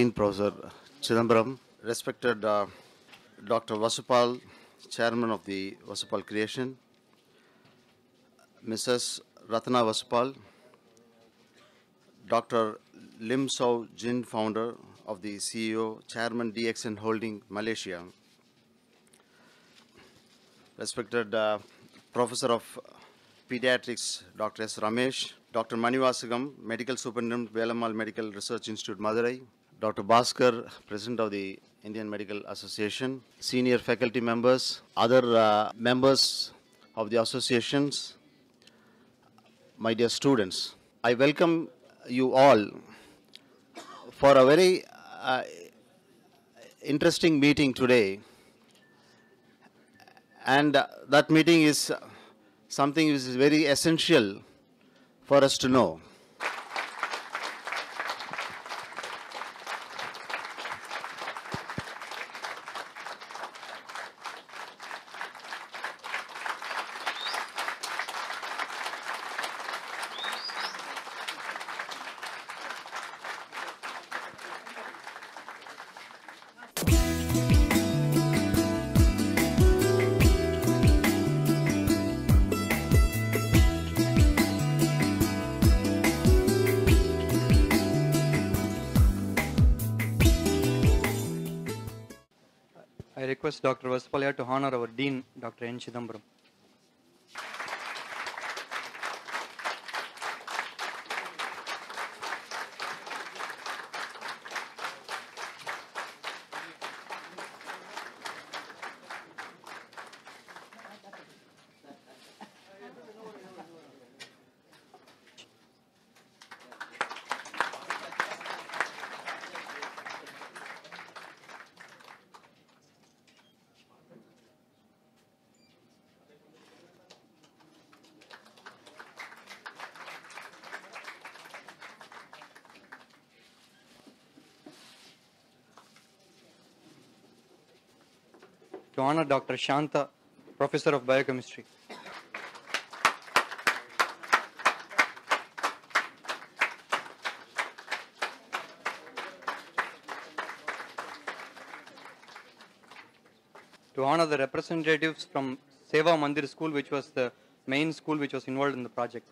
Dean Professor Chidambaram, respected uh, Dr. Vasupal, Chairman of the Vasupal Creation, Mrs. Ratna Vasupal, Dr. Lim Siow Jin, founder of the CEO, Chairman DXN Holding Malaysia, respected uh, Professor of Pediatrics, Dr. S. Ramesh, Dr. Manivasagam, Medical Superintendent, Velammal Medical Research Institute, Madurai, Dr. Bhaskar, President of the Indian Medical Association, senior faculty members, other uh, members of the associations, my dear students, I welcome you all for a very uh, interesting meeting today. And uh, that meeting is something which is very essential for us to know. Request Dr. Vasupalya to honor our Dean, Dr. N. Chidambaram. To honor Dr. Shanta, Professor of Biochemistry. To honor the representatives from Seva Mandir School, which was the main school which was involved in the project.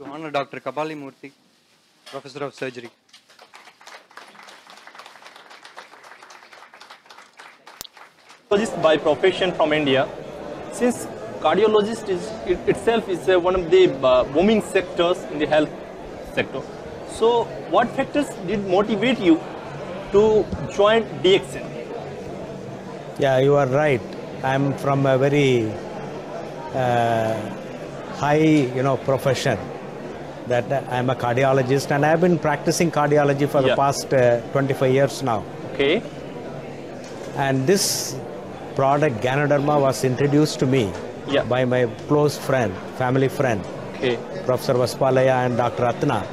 To honor Dr. Kabali Murthy, Professor of Surgery. cardiologist by profession from India. Since cardiologist is it itself is uh, one of the uh, booming sectors in the health sector. So, what factors did motivate you to join DXN? Yeah, you are right. I'm from a very uh, high, you know, profession. That uh, I'm a cardiologist, and I've been practicing cardiology for the past uh, 25 years now. Okay, And this product, Ganoderma, was introduced to me Yeah. by my close friend, family friend, okay, Professor Vaspalaya and Dr. Ratna.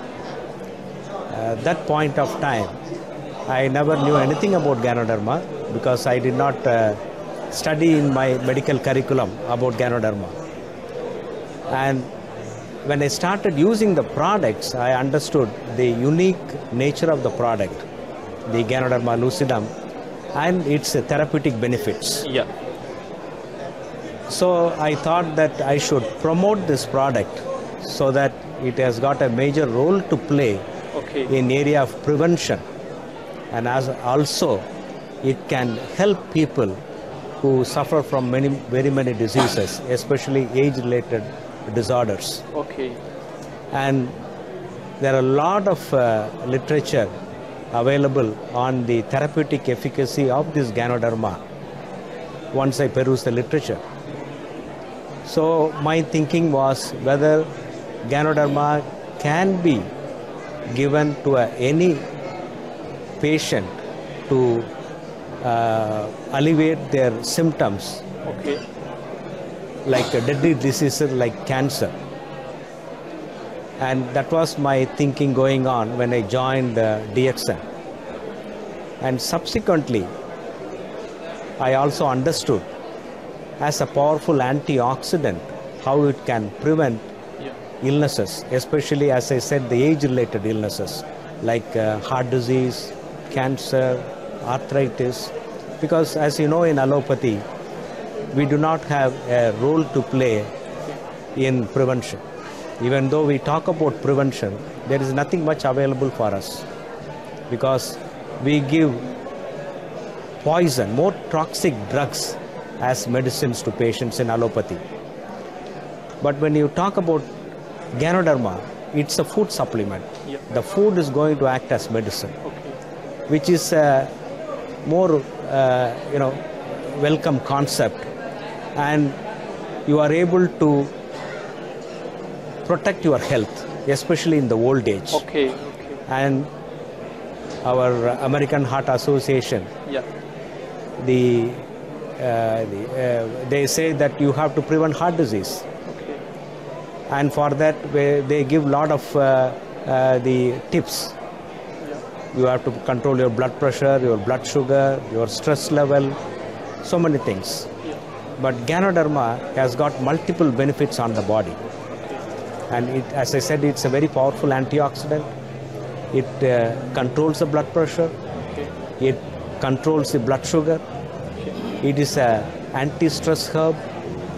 At that point of time, I never knew anything about Ganoderma because I did not uh, study in my medical curriculum about Ganoderma. And when I started using the products, I understood the unique nature of the product, the Ganoderma lucidum, and its therapeutic benefits. yeah, So I thought that I should promote this product so that it has got a major role to play okay, in area of prevention. And as also it can help people who suffer from many very many diseases especially age related disorders. Okay, and there are a lot of uh, literature available on the therapeutic efficacy of this ganoderma once i peruse the literature. So my thinking was whether ganoderma can be given to a, any patient to uh, alleviate their symptoms. Okay, like a deadly diseases like cancer. And that was my thinking going on when I joined uh, DXN. And subsequently, I also understood as a powerful antioxidant how it can prevent Yeah. illnesses, especially as I said, the age related illnesses like uh, heart disease, cancer, arthritis. Because as you know, in allopathy, we do not have a role to play in prevention. Even though we talk about prevention, there is nothing much available for us because we give poison, more toxic drugs as medicines to patients in allopathy. But when you talk about Ganoderma, it's a food supplement. Yeah. The food is going to act as medicine, Okay. which is a more, uh, you know, welcome concept, and you are able to protect your health, especially in the old age. Okay. Okay. And our American Heart Association, Yeah. the, uh, the uh, they say that you have to prevent heart disease. Okay. and for that they give a lot of uh, uh, the tips Yeah. you have to control your blood pressure your blood sugar your stress level so many things. But ganoderma has got multiple benefits on the body. And it, as i said it's a very powerful antioxidant. It uh, controls the blood pressure. It controls the blood sugar. It is a anti-stress herb.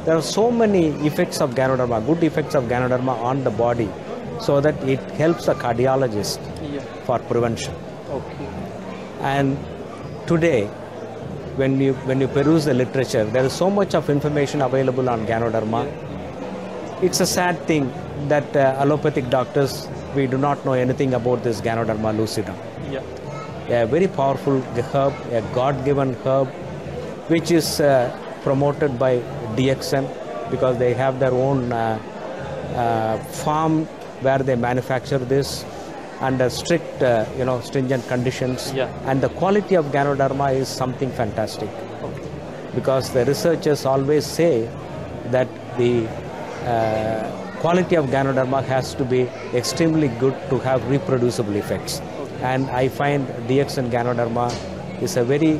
There are so many effects of ganoderma good effects of ganoderma on the body so that it helps a cardiologist Yeah. for prevention. Okay. and today when you when you peruse the literature there is so much of information available on ganoderma. It's a sad thing that uh, allopathic doctors we do not know anything about this ganoderma lucidum. Yeah. a very powerful herb, a God-given herb, which is uh, promoted by DXN because they have their own uh, uh, farm where they manufacture this under strict, uh, you know, stringent conditions. Yeah. And the quality of Ganoderma is something fantastic Okay. because the researchers always say that the uh, quality of Ganoderma has to be extremely good to have reproducible effects. And I find DXN Ganoderma is a very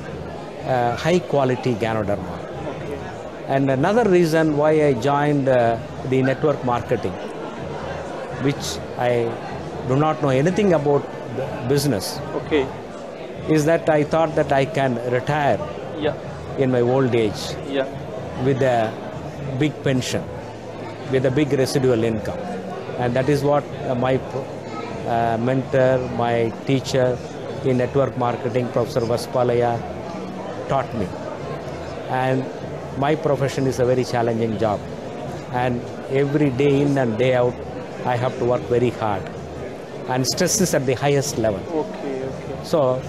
uh, high quality Ganoderma. Okay. And another reason why I joined uh, the network marketing, which I do not know anything about the business, Okay. is that I thought that I can retire Yeah. in my old age Yeah. with a big pension, with a big residual income. And that is what uh, my uh, mentor, my teacher in network marketing, Professor Vaspalaya, taught me. And my profession is a very challenging job. And every day in and day out, I have to work very hard. And stress is at the highest level. Okay. Okay. So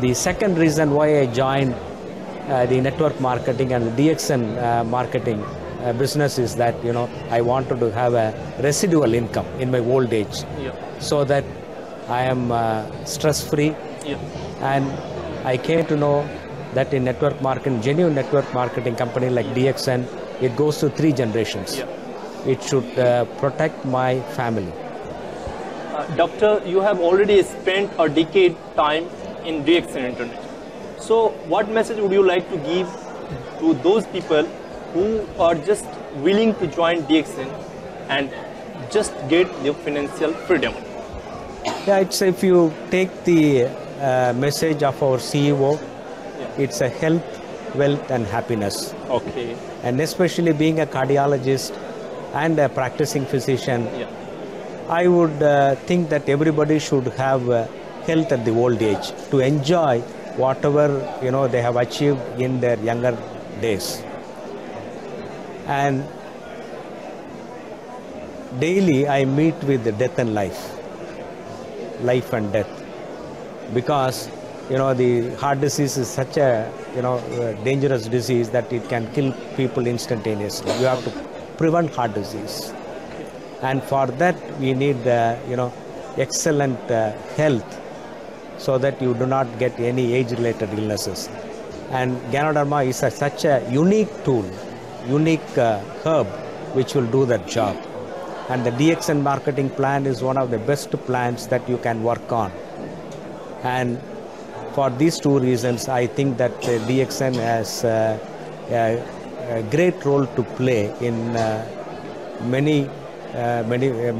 the second reason why I joined uh, the network marketing and the DXN uh, marketing uh, business is that you know I wanted to have a residual income in my old age, Yeah. so that I am uh, stress free, Yeah. and I came to know that in network marketing, genuine network marketing company like DXN, it goes to three generations. Yeah. It should uh, protect my family. Uh, doctor, you have already spent a decade time in DXN Internet. So, what message would you like to give to those people who are just willing to join DXN and just get their financial freedom? Yeah, it's if you take the uh, message of our CEO, it's a health, wealth, and happiness. Okay. And especially being a cardiologist and a practicing physician, Yeah. I would uh, think that everybody should have uh, health at the old age to enjoy whatever you know they have achieved in their younger days. And daily I meet with death and life, life and death, because you know the heart disease is such a you know dangerous disease that it can kill people instantaneously. You have to prevent heart disease and for that we need uh, you know excellent uh, health so that you do not get any age related illnesses and ganoderma is a, such a unique tool unique uh, herb which will do that job And the DXN marketing plan is one of the best plans that you can work on. And for these two reasons, I think that DXN has uh, a, a great role to play in uh, many, uh, many, uh,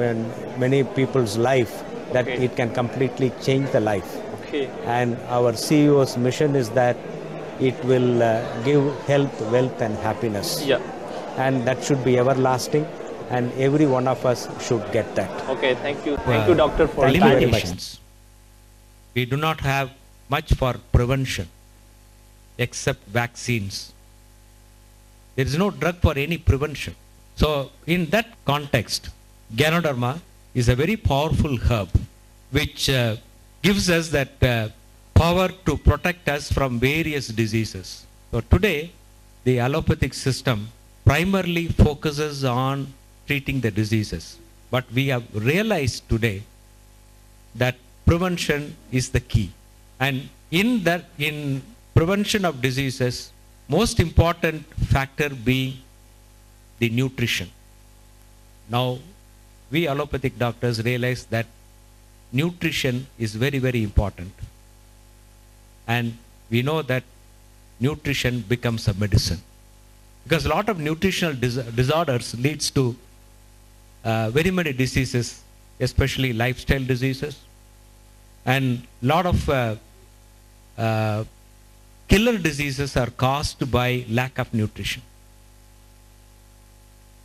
many people's life. That Okay. it can completely change the life. Okay. And our CEO's mission is that it will uh, give health, wealth, and happiness. Yeah. And that should be everlasting, and every one of us should get that. Okay. Thank you. Thank you, doctor, for Thank you very time. much. limitations. We do not have much for prevention except vaccines. There is no drug for any prevention. So, in that context, Ganoderma is a very powerful herb which uh, gives us that uh, power to protect us from various diseases. So, today, the allopathic system primarily focuses on treating the diseases. But we have realized today that prevention is the key and in that in prevention of diseases most important factor being the nutrition. Now we allopathic doctors realize that nutrition is very very important. And we know that nutrition becomes a medicine. Because a lot of nutritional dis- disorders leads to uh, very many diseases especially lifestyle diseases. And lot of uh, uh, killer diseases are caused by lack of nutrition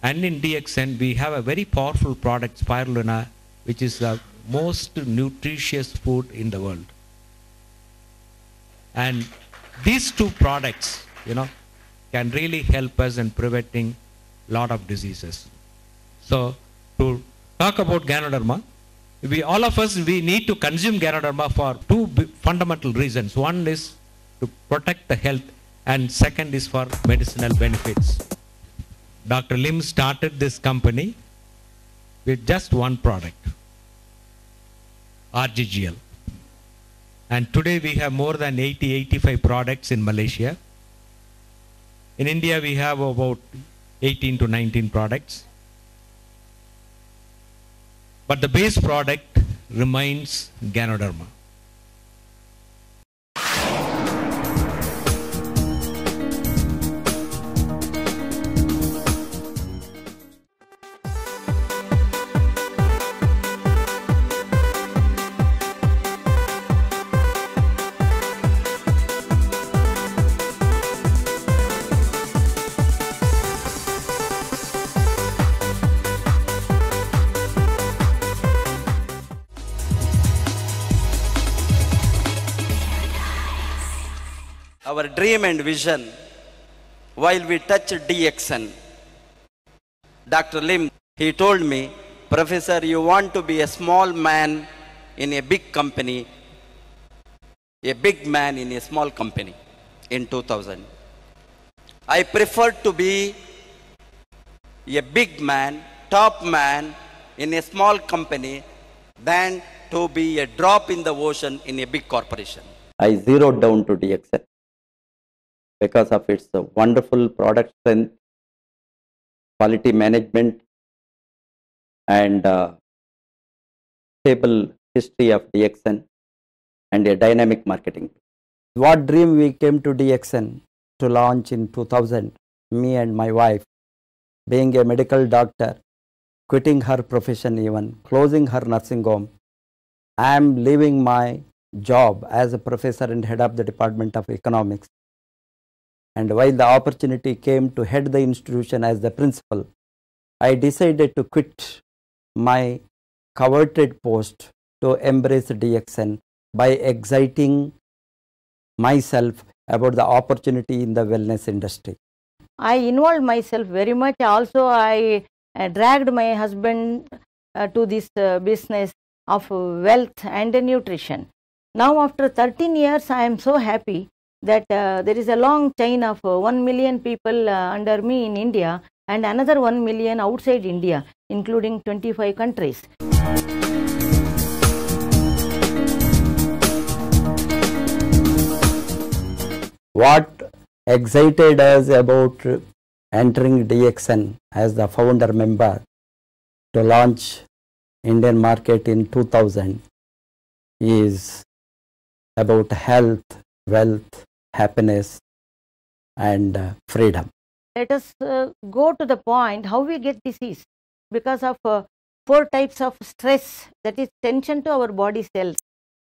and in dxn we have a very powerful product spirulina which is the most nutritious food in the world and these two products you know can really help us in preventing a lot of diseases so to talk about Ganoderma, we all of us we need to consume Ganoderma for two fundamental reasons. One is to protect the health, and second is for medicinal benefits. Dr. Lim started this company with just one product, RGGL. And today we have more than 80 85 products in Malaysia. In India, we have about 18 to 19 products. But the base product remains Ganoderma. Our dream and vision while we touch DXN. Dr. Lim, he told me, Professor, you want to be a small man in a big company, a big man in a small company in 2000. I prefer to be a big man, top man in a small company than to be a drop in the ocean in a big corporation. I zeroed down to DXN because of its wonderful product strength, quality management, and uh, stable history of DXN and a dynamic marketing. what dream we came to DXN to launch in 2000, me and my wife, being a medical doctor, quitting her profession even, closing her nursing home. I am leaving my job as a professor and head of the Department of Economics. And while the opportunity came to head the institution as the principal, I decided to quit my coveted post to embrace DXN by exciting myself about the opportunity in the wellness industry. I involved myself very much. Also, I uh, dragged my husband uh, to this uh, business of wealth and nutrition. Now, after 13 years, I am so happy that uh, there is a long chain of uh, 1 million people uh, under me in India and another 1 million outside India, including 25 countries. What excited us about entering DXN as the founder member to launch Indian market in 2000 is about health, wealth, happiness and uh, freedom. Let us uh, go to the point how we get disease because of uh, four types of stress that is tension to our body cells.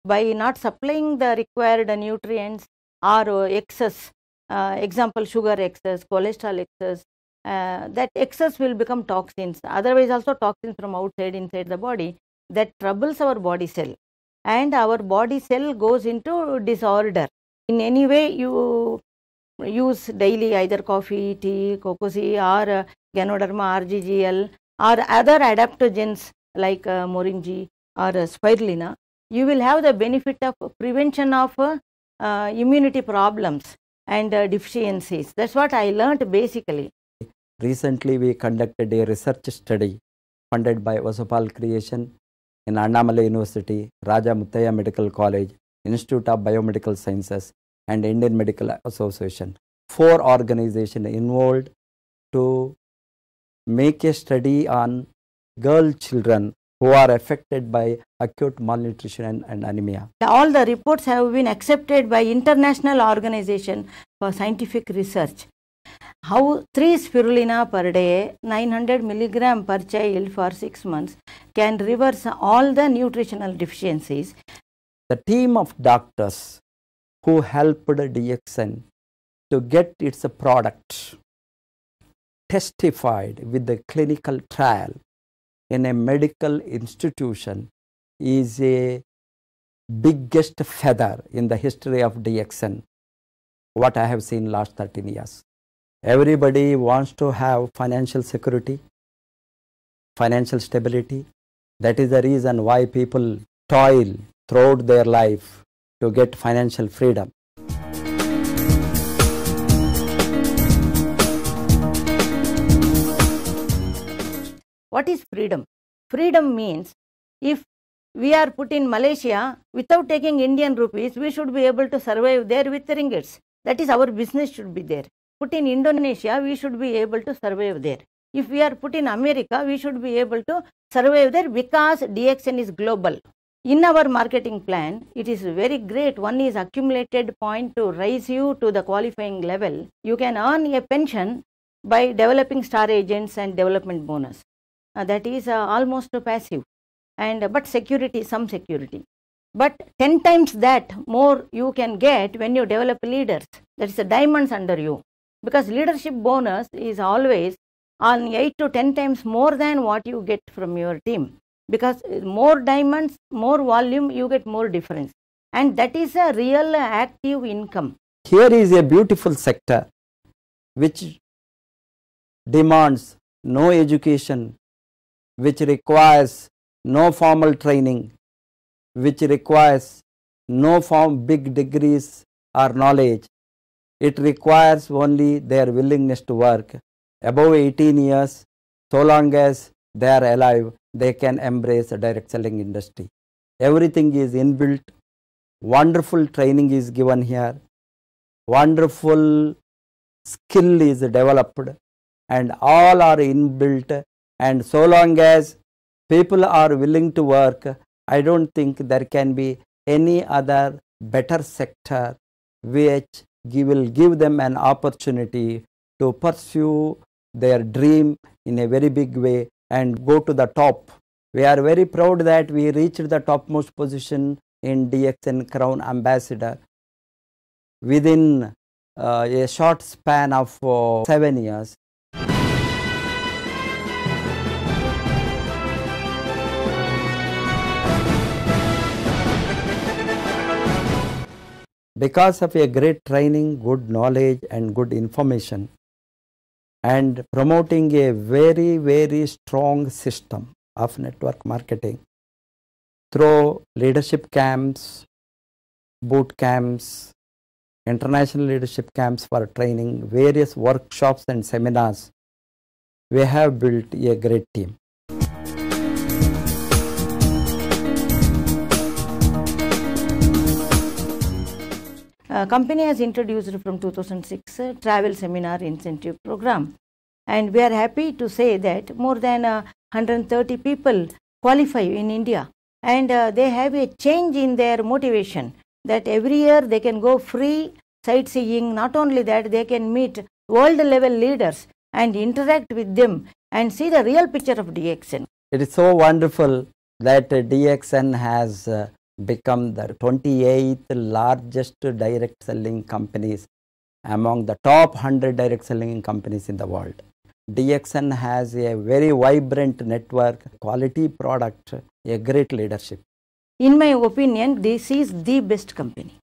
By not supplying the required nutrients or uh, excess uh, example sugar excess cholesterol excess uh, that excess will become toxins. Otherwise also toxins from outside inside the body that troubles our body cell. And our body cell goes into disorder in any way you use daily either coffee tea cocoa or uh, ganoderma rggl or other adaptogens like uh, moringa or uh, spirulina you will have the benefit of prevention of uh, uh, immunity problems and uh, deficiencies. That's what i learnt basically. Recently, we conducted a research study funded by Vasupal Creation in Annamalai University, Rajah Muthiah Medical College, Institute of Biomedical Sciences, and Indian Medical Association. Four organizations involved to make a study on girl children who are affected by acute malnutrition and, and anemia. all the reports have been accepted by international organization for scientific research how 3 spirulina per day 900 milligram per child for 6 months can reverse all the nutritional deficiencies The team of doctors who helped DXN to get its product testified with the clinical trial in a medical institution is a biggest feather in the history of DXN what I have seen last 13 years. Everybody wants to have financial security, financial stability. That is the reason why people toil throughout their life to get financial freedom. what is freedom? Freedom means if we are put in malaysia without taking indian rupees we should be able to survive there with the ringgits. That is our business should be there. Put in indonesia we should be able to survive there. If we are put in america we should be able to survive there because dxn is global in our marketing plan it is very great. One is accumulated point to raise you to the qualifying level. You can earn a pension by developing star agents and development bonus. Uh, that is uh, almost passive. And but security some security. But 10 times that more you can get when you develop leaders. That is the diamonds under you. Because leadership bonus is always on 8 to 10 times more than what you get from your team because uh, more diamonds more volume you get more difference and that is a real active income Here is a beautiful sector which demands no education, which requires no formal training, which requires no form big degrees or knowledge. It requires only their willingness to work. Above 18 years, so long as they are alive, they can embrace a direct selling industry. Everything is inbuilt. Wonderful training is given here. Wonderful skill is developed and all are inbuilt and so long as people are willing to work i don't think there can be any other better sector which will give them an opportunity to pursue their dream in a very big way and go to the top. We are very proud that we reached the topmost position in dxn crown ambassador within uh, a short span of uh, 7 years. Because of a great training, good knowledge, and good information, and promoting a very, very strong system of network marketing through leadership camps, boot camps, international leadership camps for training, various workshops and seminars, we have built a great team. Uh, company has introduced from 2006 uh, travel seminar incentive program and we are happy to say that more than uh, 130 people qualify in India and uh, they have a change in their motivation that every year they can go free sightseeing. Not only that, they can meet world level leaders and interact with them and see the real picture of DXN. It is so wonderful that DXN has uh, become the 28th largest direct selling companies among the top 100 direct selling companies in the world. DXN has a very vibrant network, quality product, a great leadership. In my opinion, this is the best company.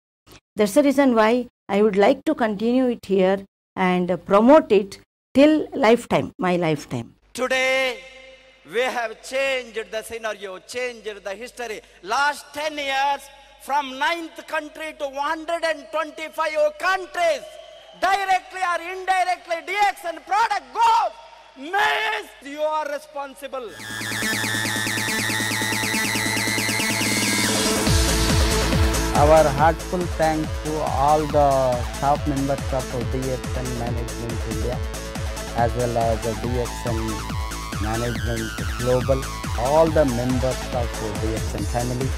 That's the reason why I would like to continue it here and promote it till lifetime, my lifetime. Today, we have changed the scenario, changed the history. Last 10 years, from ninth country to 125 countries, directly or indirectly, DXN product goes. Means you are responsible. Our heartful thanks to all the staff members of DXN Management India as well as the DXN Management Global, all the members of DXN family.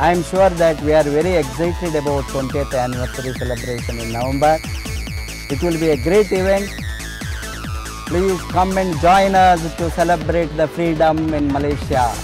I am sure that we are very excited about 20th anniversary celebration in November. It will be a great event. Please come and join us to celebrate the freedom in Malaysia.